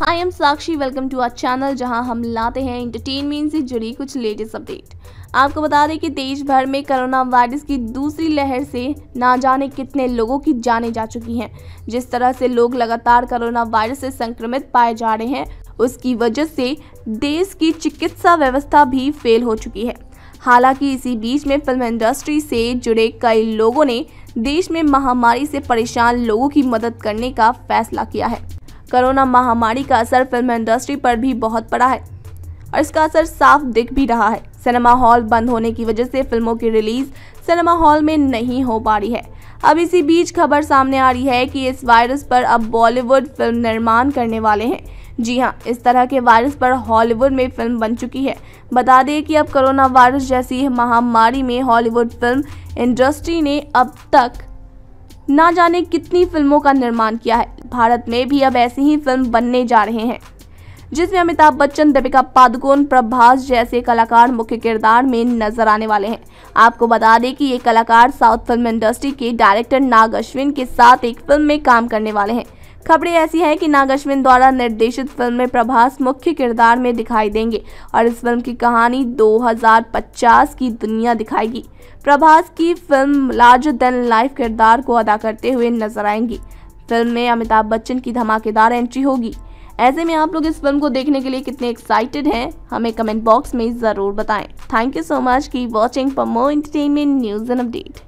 Hi am Sakshi welcome to our channel जहाँ हम लाते हैं एंटरटेनमेंट से जुड़ी कुछ लेटेस्ट अपडेट आपको बता दें कि देश भर में कोरोना वायरस की दूसरी लहर से ना जाने कितने लोगों की जाने जा चुकी हैं. जिस तरह से लोग लगातार कोरोना वायरस से संक्रमित पाए जा रहे हैं, उसकी वजह से देश की चिकित्सा व्यवस्था भी फेल हो चुकी है. हालाँकि इसी बीच में फ़िल्म इंडस्ट्री से जुड़े कई लोगों ने देश में महामारी से परेशान लोगों की मदद करने का फैसला किया है. कोरोना महामारी का असर फ़िल्म इंडस्ट्री पर भी बहुत पड़ा है और इसका असर साफ़ दिख भी रहा है। सिनेमा हॉल बंद होने की वजह से फ़िल्मों की रिलीज़ सिनेमा हॉल में नहीं हो पा रही है। अब इसी बीच खबर सामने आ रही है कि इस वायरस पर अब बॉलीवुड फ़िल्म निर्माण करने वाले हैं। जी हाँ इस तरह के वायरस पर हॉलीवुड में फ़िल्म बन चुकी है। बता दें कि अब कोरोना वायरस जैसी महामारी में हॉलीवुड फ़िल्म इंडस्ट्री ने अब तक ना जाने कितनी फ़िल्मों का निर्माण किया है भारत में भी अब ऐसी ही फ़िल्म बनने जा रहे हैं, जिसमें अमिताभ बच्चन, दीपिका पादुकोण, प्रभास जैसे कलाकार मुख्य किरदार में नज़र आने वाले हैं। आपको बता दें कि ये कलाकार साउथ फ़िल्म इंडस्ट्री के डायरेक्टर नाग अश्विन के साथ एक फ़िल्म में काम करने वाले हैं। खबरें ऐसी हैं कि नाग अश्विन द्वारा निर्देशित फ़िल्म में प्रभास मुख्य किरदार में दिखाई देंगे और इस फ़िल्म की कहानी 2050 की दुनिया दिखाएगी। प्रभास की फ़िल्म लार्जर देन लाइफ किरदार को अदा करते हुए नज़र आएँगी। फ़िल्म में अमिताभ बच्चन की धमाकेदार एंट्री होगी। ऐसे में आप लोग इस फ़िल्म को देखने के लिए कितने एक्साइटेड हैं, हमें कमेंट बॉक्स में ज़रूर बताएँ। थैंक यू सो मच की watching for more entertainment news and update